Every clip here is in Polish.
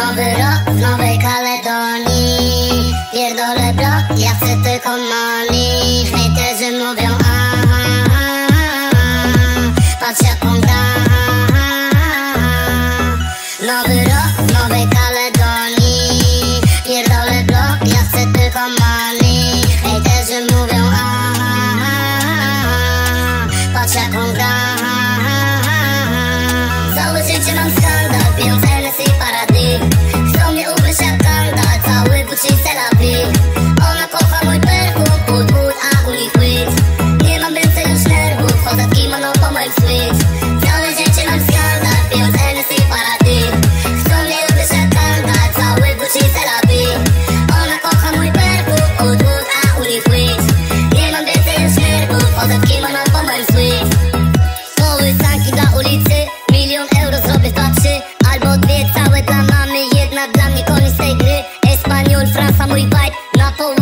nowy rok w Nowej Kaledonii. Pierdolę blok, ja chcę tylko money. Hejterzy mówią aha, aha Patrz jaką da Nowy rok w Nowej Kaledonii. Pierdolę blok, ja chcę tylko money.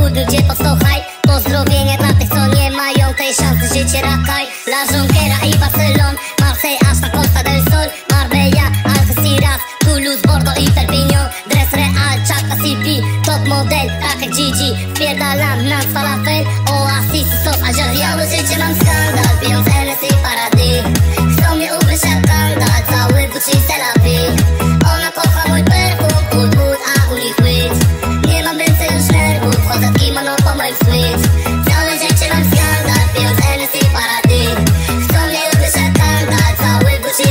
chudy, gdzie powstał haj Pozdrowienia dla tych, co nie mają tej szansy Życie. Rakaj, La Jonquera i Barcelon. Marseille, aż na Costa del Sol Marbella, Algeciras, Toulouse, Bordeaux i Perpignan. Dres Real, Chaka CP, top model, tak jak Gigi. Wpierdalam, nas falafel, oasis, stop, Algeria Całe życie mam skandal, pijąc LSI, po moich switch Całe Parady Chcą mnie ubrać jak kandal Cały Gucci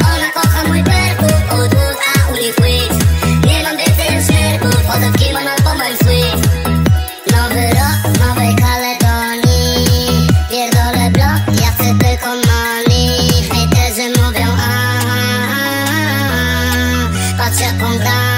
Ona kocha mój perfum Wood, wood, a u nich łyd Nie mam więcej już nerwów w kimono po moich Nowy rok, nowej Kaledonii Pierdolę blok, ja chcę tylko money. Hejterzy mówią aha Patrz jaką gra